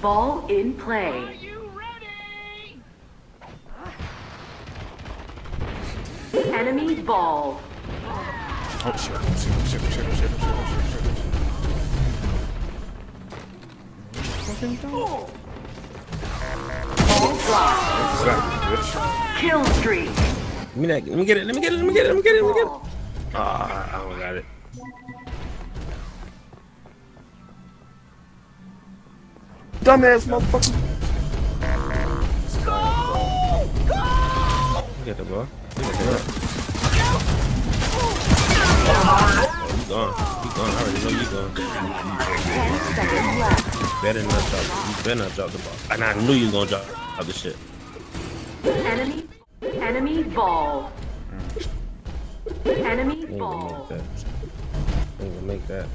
Ball in play. Enemy ball. Oh shit! Shit! Shit! Shit! Shit! Shit! Shit! Shit! Ball drop. Exactly, bitch. Kill streak. Let me, that, let me get it. Let me get it. Let me get it. Let me get it. Let me get it. Ball. Ah, I don't got it. Dumbass motherfucker. Get the ball. Get the ball. Oh, you gone. You gone. I already know you gone. Ten. Better not drop. You better not drop the ball. And I knew you was gonna drop, drop the shit. Enemy. Enemy ball. Enemy You ain't gonna ball. make that. You ain't gonna make that.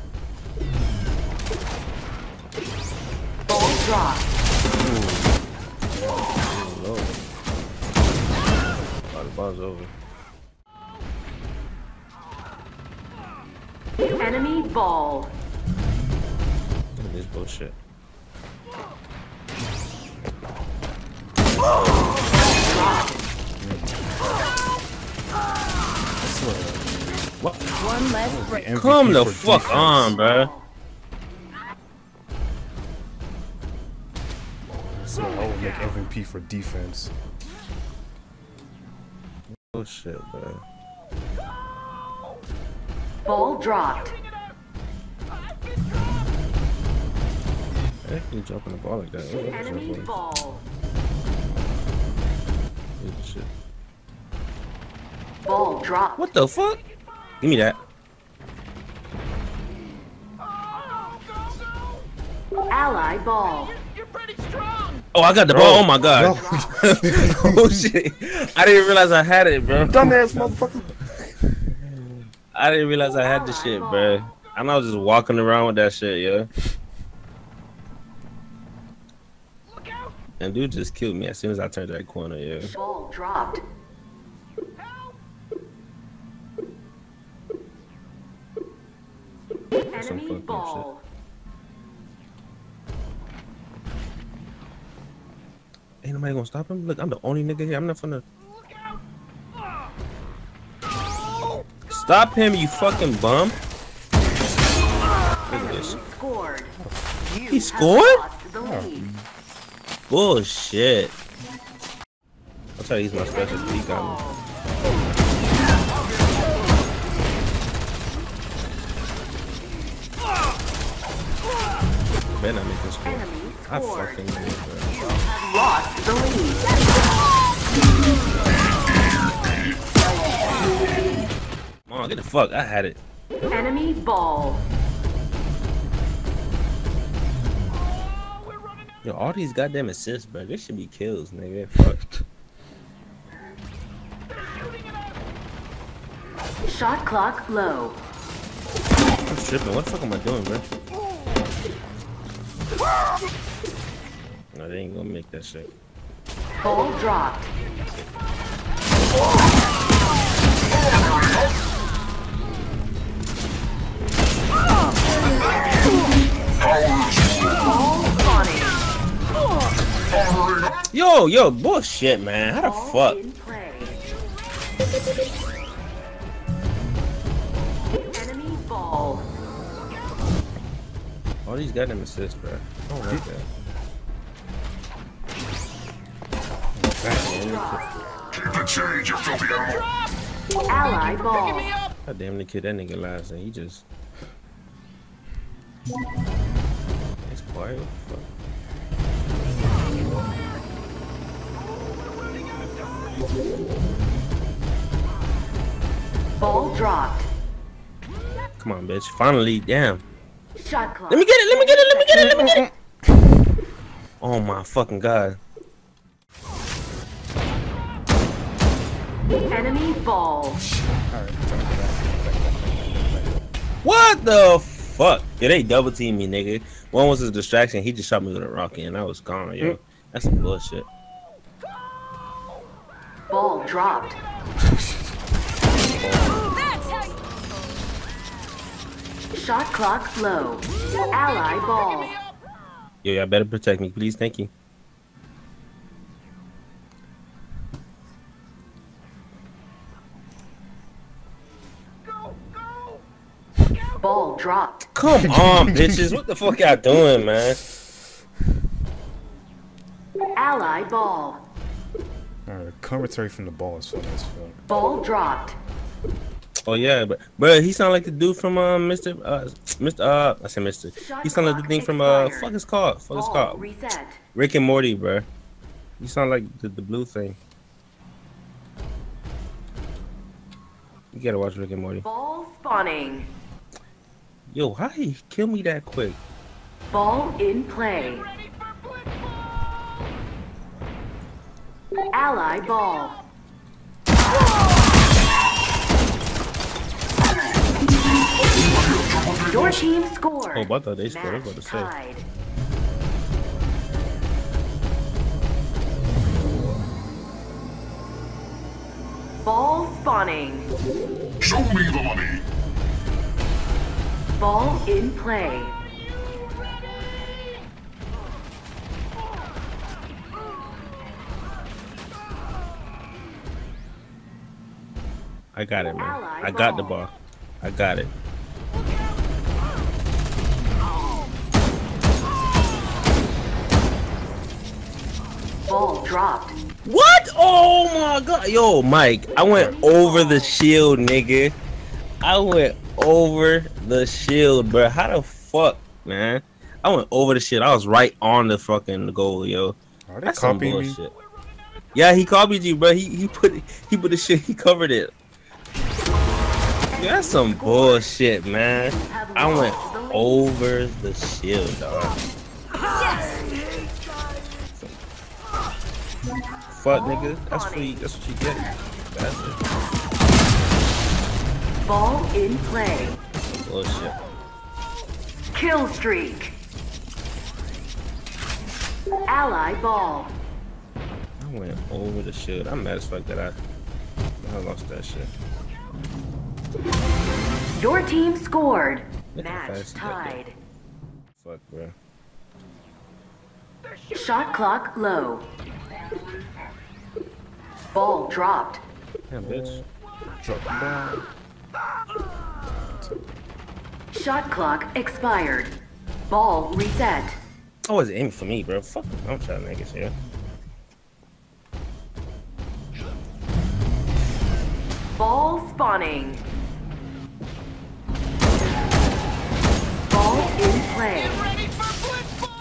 Ball drop. Oh. The ball's over. Enemy ball. Look at this bullshit. What? One less break. Come the fuck defense. on, bro. So I make MVP for defense. Bullshit, bro. Ball dropped. Hey, you dropping the ball like that? What is Enemy ball. Good shit. Ball dropped. What the fuck? Give me that. Ally ball. Oh, I got the ball. Oh my god. No. oh shit. I didn't realize I had it, bro. Dumbass motherfucker. I didn't realize I had the shit, bro. And I was just walking around with that shit, yeah. And dude just killed me as soon as I turned that corner, yeah. Ball dropped. Enemy ball. up Ain't nobody gonna stop him. Look, I'm the only nigga here. I'm not finna. Stop him, you fucking bum. Look at this. Scored. He scored? lead. Bullshit. I'll tell you, he's my special. Got me. Better not make score. Enemy I fucking knew it, bro. Have lost the lead. Come on, get the fuck. I had it. Enemy ball. Yo, all these goddamn assists, bro. This should be kills, nigga. Fuck. Shot clock low. I'm tripping. What the fuck am I doing, bro? No, they ain't gonna make that shit. Ball dropped. Yo, yo, bullshit, man. How the fuck? All these goddamn assists, bro. I don't like that. Ally ball. God damn the kid, that nigga last and he just. It's quiet. Fuck? Ball dropped. Come on, bitch. Finally, damn. Shot clock. Let me get it. Let me get it. Let me get it. Let me get it. Oh my fucking god. Enemy ball. What the fuck? Yeah, they double teamed me, nigga. One was a distraction. He just shot me with a rocket, and I was gone, yo. Mm. That's some bullshit. Ball dropped. Shot clock low. Ally ball. Yo, y'all better protect me, please. Thank you. Ball dropped. Come on, bitches. What the fuck y'all doing, man? Ally ball. Alright, the commentary from the ball is funny as fuck. Ball dropped. Oh yeah, but bro, he sound like the dude from uh, Mr. Uh, Mr. Uh, I said Mr. He sound like the thing from uh, fuck is called, fuck is Ball called reset. Rick and Morty, bro. You sound like the, the blue thing. You gotta watch Rick and Morty. Ball spawning. Yo, how he kill me that quick? Ball in play. Ally ball. Your team scored. Oh, but I they scored. I was Match about to say. tied. Ball spawning. Show me the money. Ball in play. I got it, man. I got the ball. ball. I got it. Dropped. What? Oh my god. Yo, Mike, I went over the shield, nigga. I went over the shield, bro. How the fuck, man? I went over the shit. I was right on the fucking goal, yo. Are they That's some copying me? bullshit. Yeah, he copied you, bro. He he put he put the shit. He covered it. Yeah, that's some bullshit, man. I went over the shield, dog. Fuck, nigga. That's what you, that's what you get. That's it. Ball in play. Bullshit. Kill streak. Ally ball. I went over the shield. I'm mad as fuck that I I lost that shit. Your team scored. Look Match fast he got there. tied. Fuck, bro. Shot clock low. Ball dropped. Damn, bitch. Drop ball. Shot clock expired. Ball reset. I was aiming for me, bro. Fuck. I'm trying to make it here. Ball spawning. Ball in play.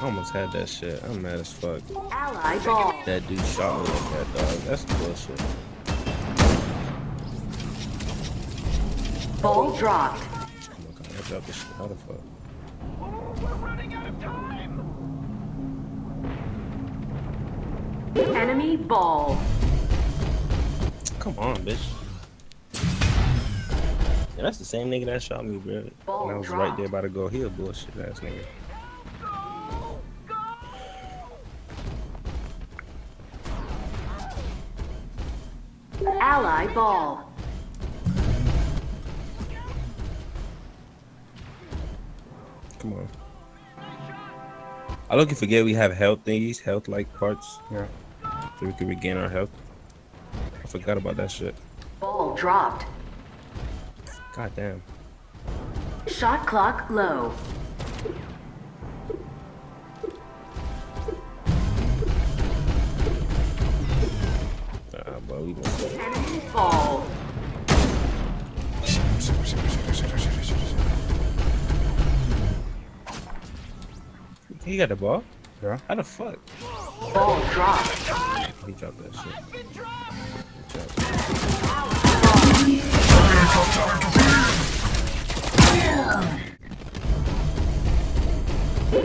I almost had that shit. I'm mad as fuck. Ally ball. That dude shot me like that, dog. That's bullshit. Ball dropped. Oh my god, I dropped this shit. How the fuck? Enemy ball. Come on, bitch. Yeah, that's the same nigga that shot me, bro. Ball and I was right there about to go. He a bullshit ass nigga. Ally ball. Come on. I look and forget we have health thingies, health like parts, Yeah. so we can regain our health. I forgot about that shit. Ball dropped. God damn. Shot clock low. Enemy ball. He got the ball? Yeah. How the fuck? Ball dropped. He dropped that shit. Dropped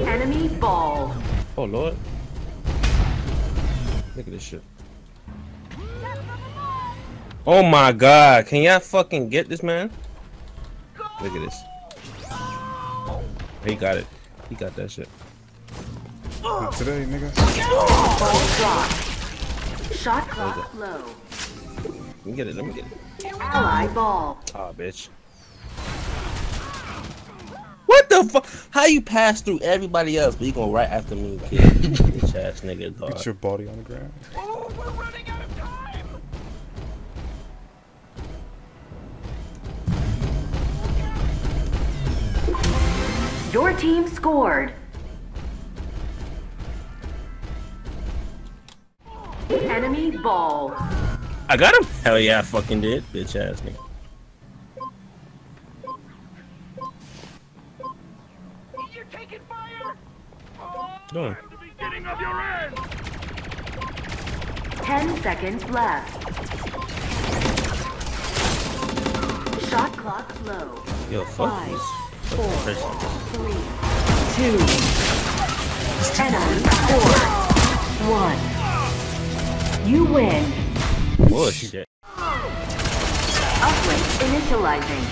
Enemy ball. Oh lord. Look at this shit. Oh my god, can y'all fucking get this man? Look at this. He got it. He got that shit. Not today, nigga. Ball dropped. Shot clock low. Let me get it, let me get it. Ally ball. Ah, bitch. What the fuck? How you pass through everybody else, but you going right after me, kid? Bitch ass nigga, dog. Get your body on the ground. Oh, Your team scored. Enemy ball. I got him. Hell yeah, I fucking did, bitch ass nigga. You're taking fire. Oh, Doing. I'm the beginning of your end. Ten seconds left. Shot clock low. Yo, fuck Five, this. Four, three, two. One. You win. Bullshit. Uplink initializing.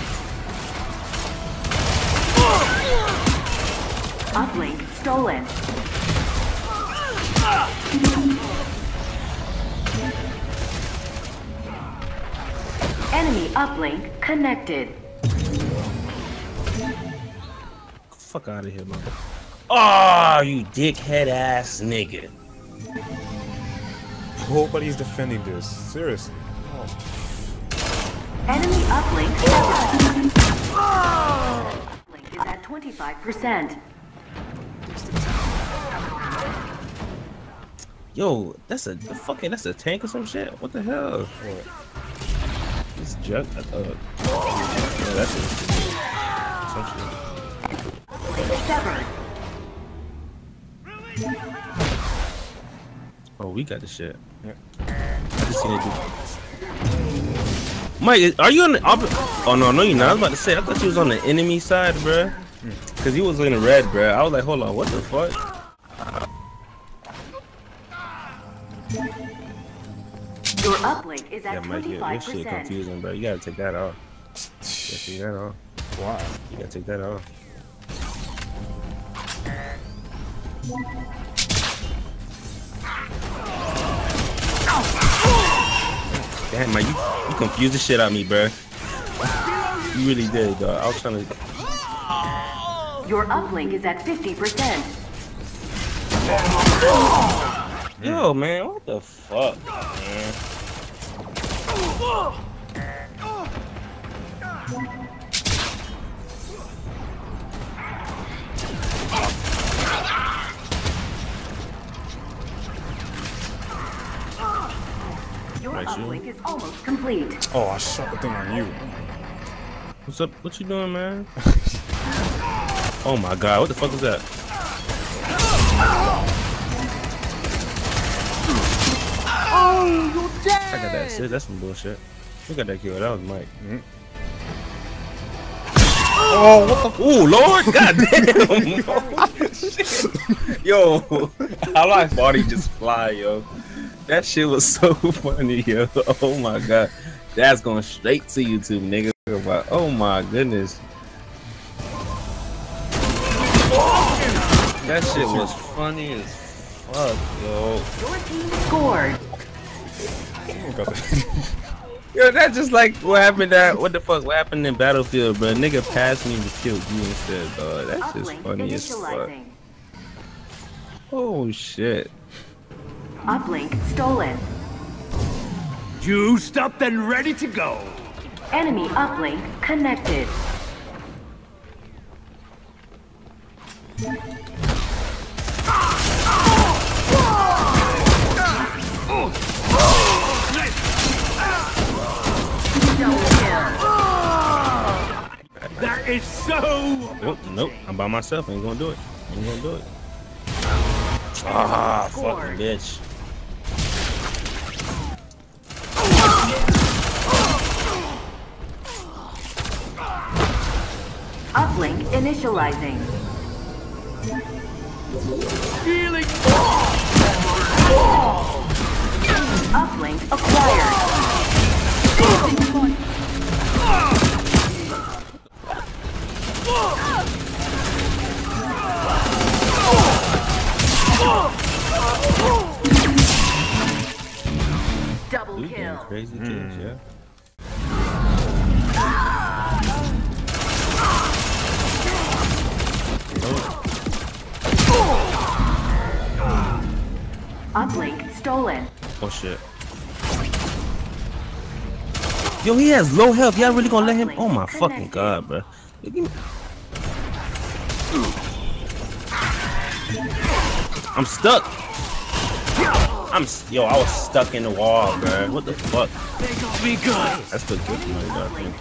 Uplink stolen. Enemy uplink connected. Fuck out of here, man. Oh, you dickhead ass nigga. Nobody's defending this. Seriously. Oh. Enemy uplink severed. Uplink is at 25%. Yo, that's a the fucking that's a tank or some shit. What the hell? What? This junk. I thought. Uh, yeah, that's a, some shit. Severed. Oh, we got the shit. Yeah. I just seen it do. Mike, are you on the opposite? Oh no, no, you're not. I was about to say, I thought you was on the enemy side, bruh. Hmm. Cause he was in the red, bruh. I was like, hold on, what the fuck? Your uplink is Yeah, at Mike, your, your shit 25%. confusing, bro. You gotta take that off. You gotta take that off. Why? You gotta take that off. Damn, man, you, you confused the shit out of me, bro. You really did, dog. I was trying to. Your uplink is at 50%. Yo, man, what the fuck, man? You. uplink is almost complete. Oh, I shot the thing on you. What's up? What you doing, man? oh my god, what the fuck was that? Oh, you're dead. I got that. Sid. That's some bullshit. Who got that kill? That was Mike. Mm-hmm. Oh, what the? Ooh, Lord, goddamn! Shit. yo, how my body just fly, yo. That shit was so funny, yo. Oh my god, that's going straight to YouTube, nigga. Oh my goodness. That shit was funny as fuck, yo. Your team scored. Yo, that just like what happened at what the fuck? What happened in Battlefield, bro? Nigga passed me and killed you instead, dog. That's just funny as fuck. Oh shit. Uplink stolen. Juiced up and ready to go. Enemy uplink connected. That is so. Oh, nope, I'm by myself. Ain't gonna do it. Ain't gonna do it. Ah, fucking bitch. Uplink initializing. Feeling. Uplink acquired. Double Dude, damn kill. crazy things, hmm. yeah. Uplink stolen. Oh shit. Yo, he has low health. Y'all really gonna let him? Oh my fucking god, bro. I'm stuck. I'm yo. I was stuck in the wall, bro. What the fuck? They good. That's the good money, though, I think.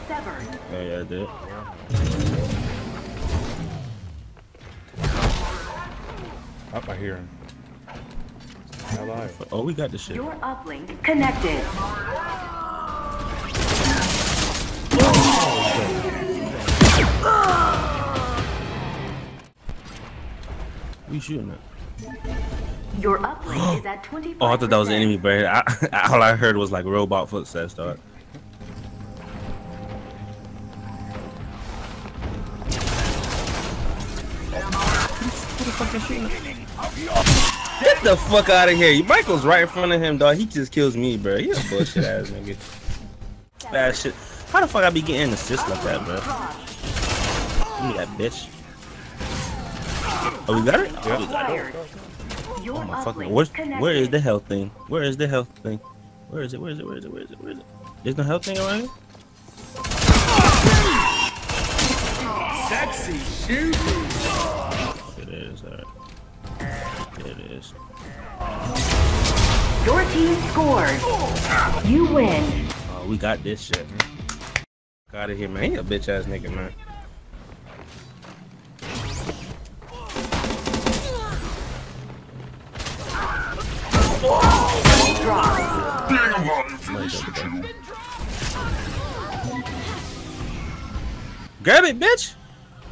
Yeah, yeah, I did. Up, I hear him. Ally. Oh, we got this shit. Your uplink connected. We shooting it. Your uplink is at 25. Oh, I thought that was an enemy, bro. I, all I heard was like robot footsteps, dog. Get the fuck out of here. Michael's right in front of him, dog. He just kills me, bro. He a bullshit ass nigga. Bad shit. How the fuck I be getting assists like that, bro? Give me that bitch. Oh, we got it? Oh, we got it. Oh my fucking. uplink Where's, where is the health thing? Where is the health thing? Where is it? Where is it? Where is it? Where is it? Where is it? There's no health thing around here? Sexy shoot. It is, alright. It is. Your team scored. You win. Oh, we got this shit. Got of here, man. He a bitch ass nigga, man. Drop. Being alive is you. Grab it, bitch!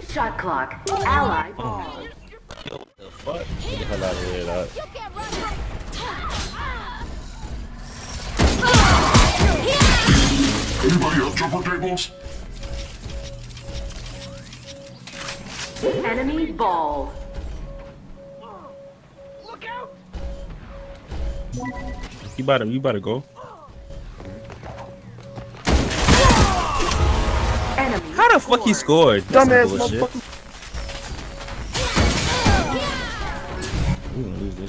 Shot clock. Ally Oh. Ball. Yo, what the fuck? Get the hell out of here, dog. You Anybody have jumper tables? Enemy ball. You better, you better go. Enemy. How the fuck he scored? That's some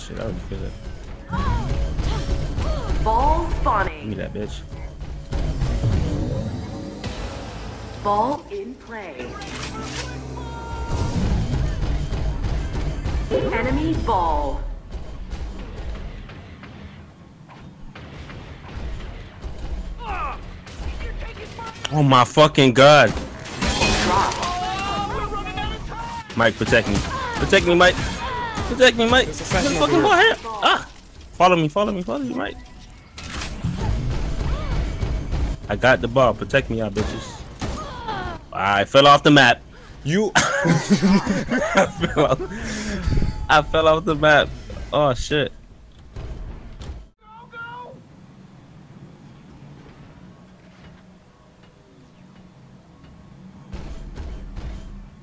shit. I already feel it. Ball Give me that bitch. Ball in play. Enemy ball. Oh my fucking god. Mike, protect me. Protect me, Mike. Protect me, Mike. Get the fucking ball here. Ah! Follow me, follow me, follow me, Mike. I got the ball. Protect me, y'all bitches. I fell off the map. You. I, fell off. I fell off the map. Oh shit.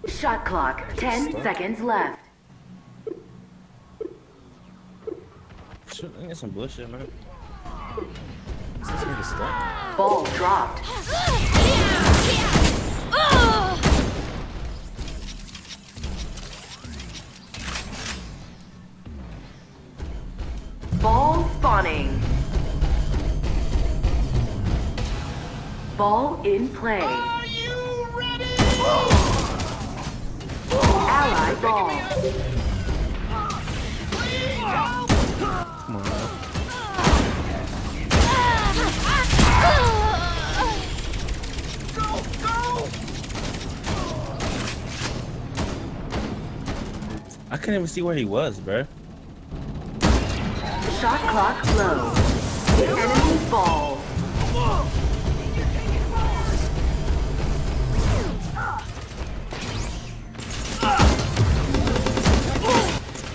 Shot clock. 10 seconds left. Shit, I get some bullshit, man. Is this? Ball dropped. Ball spawning. Ball in play. Are you ready? Ally ball. I couldn't even see where he was, bruh. Shot clock low. Enemy ball.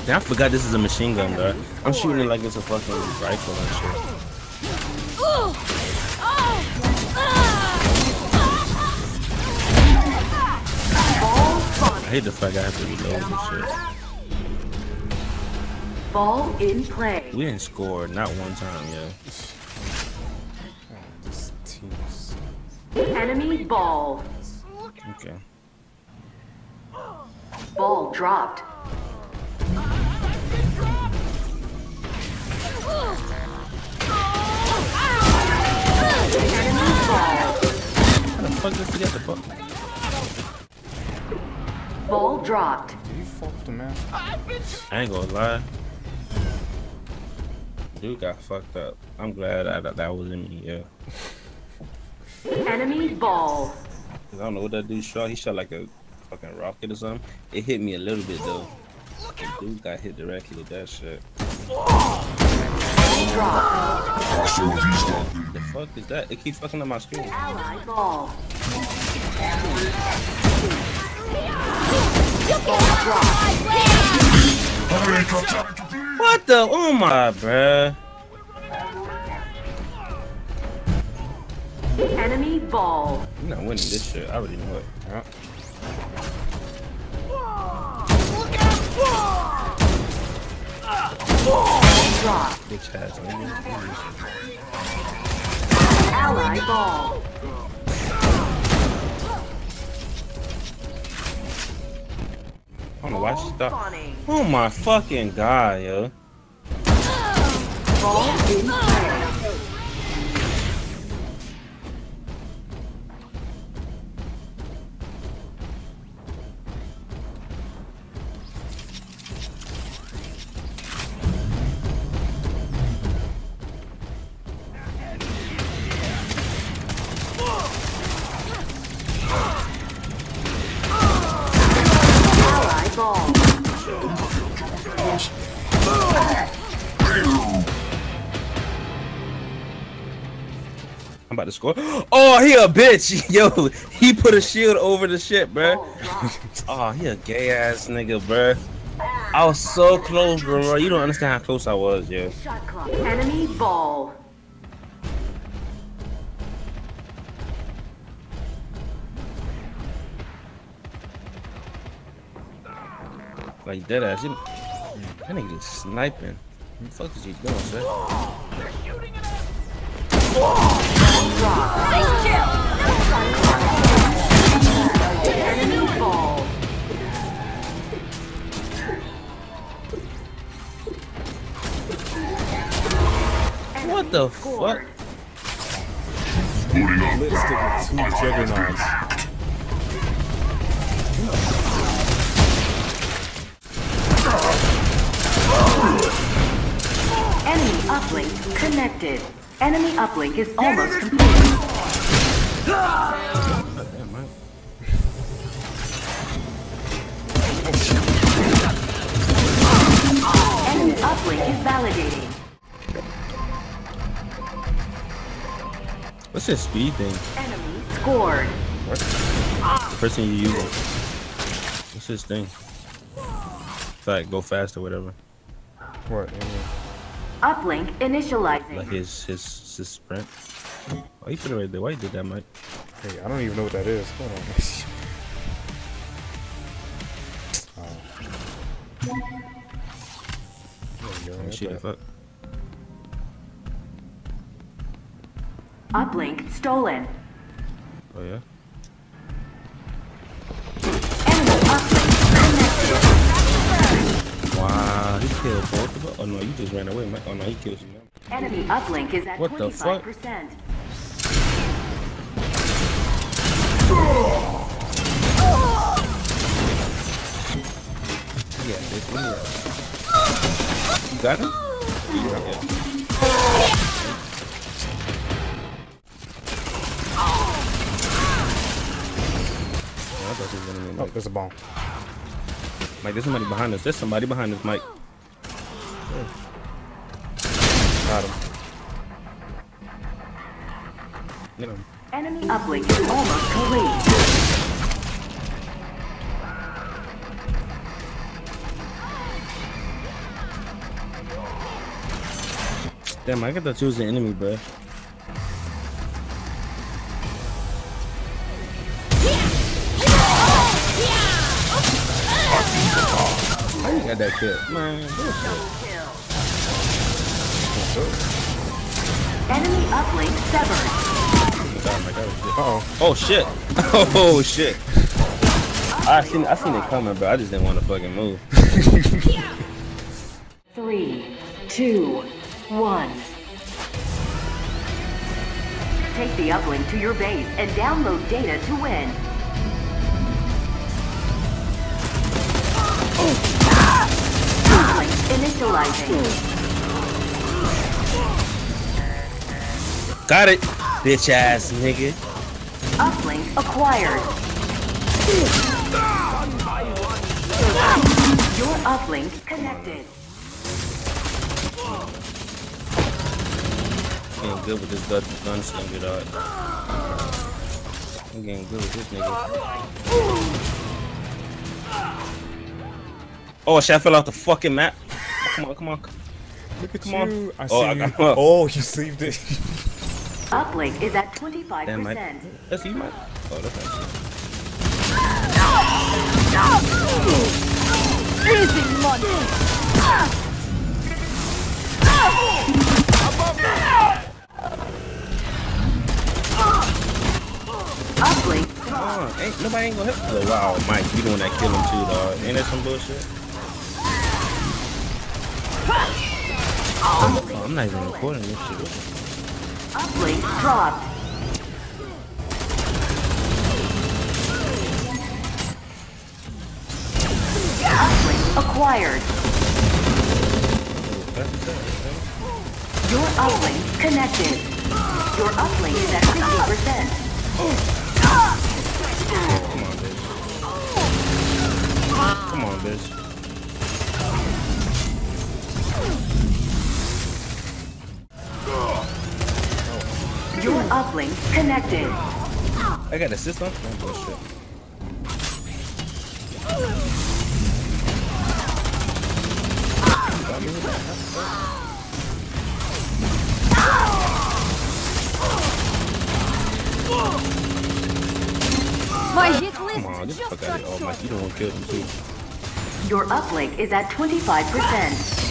Damn, I forgot this is a machine gun, bro. I'm shooting it like it's a fucking rifle and shit. I hate the fact I have to reload this shit. Ball in play. We didn't score not one time, yeah. Enemy ball. Okay. Ball dropped. Fuck? Ball dropped. You fucked him, man. I ain't gonna lie. Dude got fucked up. I'm glad I, that, that wasn't me, yeah. Enemy ball. 'Cause I don't know what that dude shot. He shot like a fucking rocket or something. It hit me a little bit though. Dude got hit directly with that shit. Dropped. V-Squad The fuck is that? It keeps fucking up my screen. Ally ball. I ain't got time to bleed. What the? Oh my, bruh. Enemy ball. You're not winning this shit. I already know it. Yeah. Dropped. Bitch ass nigga. Ally ball. I don't know why she stopped. Oh my fucking god, yo. Ball in score. Oh, he a bitch. Yo, he put a shield over the shit, bruh. Oh, oh he a gay ass nigga, bruh. I was so close, bro. You don't understand how close I was, yo. Enemy ball. Like dead ass. That nigga just sniping. What the fuck is he doing, sir? Ball. What the fuck? Booting up. Lipstick with two juggernauts. Enemy uplink connected. Enemy uplink is almost complete. Enemy uplink is validating. What's this speed thing? Enemy scored. The person you using? What's this thing? Like go fast or whatever. What? Yeah. Uplink initializing. Like his his his sprint. Oh, he put it right there. Why you did that, Mike? Hey, I don't even know what that is. Hold on. oh. There you. Shit, fuck. Uplink stolen. Oh yeah. Wow, he killed both of us. Oh no, you just ran away, Mike. Oh no, he killed you now. Enemy uplink is at What the fuck? 25%. Yeah, this one. Yeah. You got him? Yeah. Oh, I thought he was gonna be Oh, there's a bomb. Mike, there's somebody behind us. There's somebody behind us, Mike. Got him. Get him. Enemy uplink is almost complete. Damn, I got to choose the enemy, bro. How you got that kill? Man. Enemy uplink severed. God, my God. Uh-oh. Oh shit! Oh shit! I seen I seen it coming, bro. I just didn't want to fucking move. Three, two, one. take the uplink to your base and download data to win. Initializing. Got it, bitch ass nigga. Uplink acquired. Your uplink connected. Getting good with this gun gunslinger dog. I'm getting good with this nigga. Oh shit, I fell off the fucking map. Come on, come on. Look at Come on. I Oh, see I you. got- Oh, you saved it. Uplink is at 25%. Damn, Mike. That's you, Mike. Oh, that's not you. Easy money. Uplink Come on, ain't nobody ain't gonna help. Oh, wow, Mike, you the one that killed him too, dog. Ain't that some bullshit? Oh, I'm not even recording this shit. uplink dropped. Uplink acquired. Your uplink connected. Your uplink is at 50%. Come on, bitch. Come on, bitch. Uplink connected. I got assist on. Oh, bullshit. Got me with that. My hit Come on, get the just fuck out of here. Oh, short. Mike, you the one killed him too. Your uplink is at 25%.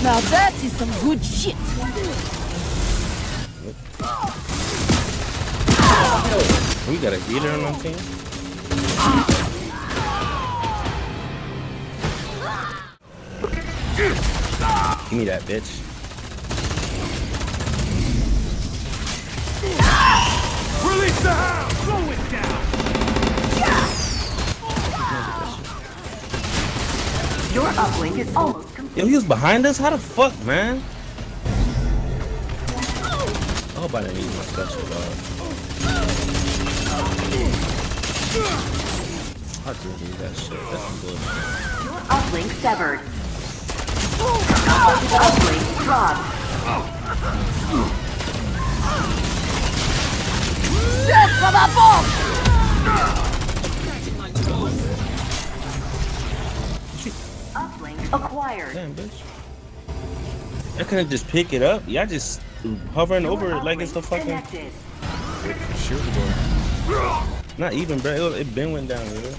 Now that is some good shit. We got a healer on our team. Give me that, bitch. Release the hound! Slow it down! Your uplink is almost complete. Yo, he was behind us? How the fuck, man? Oh, I hope I didn't use my special, dog. I did use that shit. That's some bullshit. Your uplink severed. Uplink dropped. Death for the bomb! Acquired. Damn, bitch. I couldn't just pick it up. Y'all just hovering over it like it's the Uplink fucking. Connected. Shield boy. Not even, bro. It, it been went down, you know?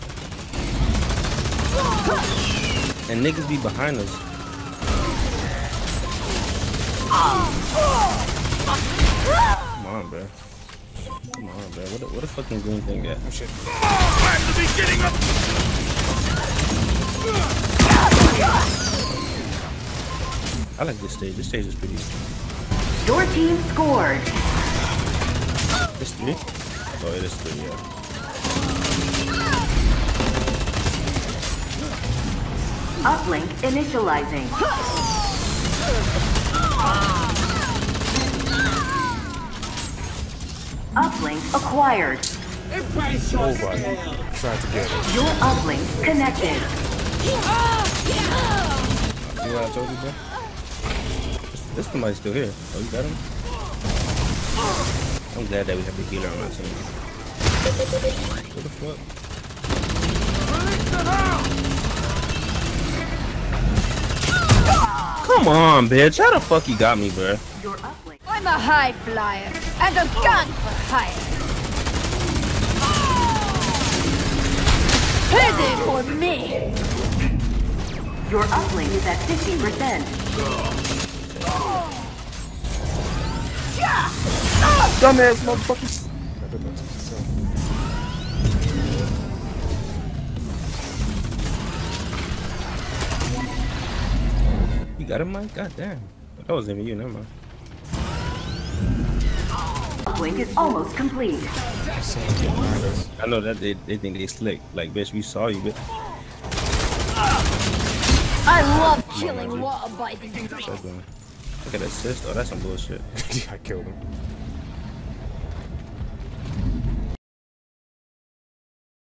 And niggas be behind us. Come on, bro. Come on, bro. What a, what a fucking green thing at? Oh shit. At the beginning of I like this stage. This stage is pretty. Your team scored. This three? Oh, it is three, yeah. Uplink initializing. Uplink acquired. Oh, bro. Tried to get it. Your uplink connected. Ah! See what I told you, bro? This, somebody's still here. Oh, you got him? I'm glad that we have the healer on our team. What the fuck? Come on, bitch. How the fuck you got me, bro? I'm a high flyer and a gun for hire. For me. Your uplink is at 50%. Dumbass motherfuckers! You got him, Mike? God damn. That wasn't even you, never mind. Uplink is almost complete. I know that they, they think they slick. Like, bitch, we saw you, bitch. I love killing law-abiding. Look at assist. Oh, that's some bullshit. I killed him.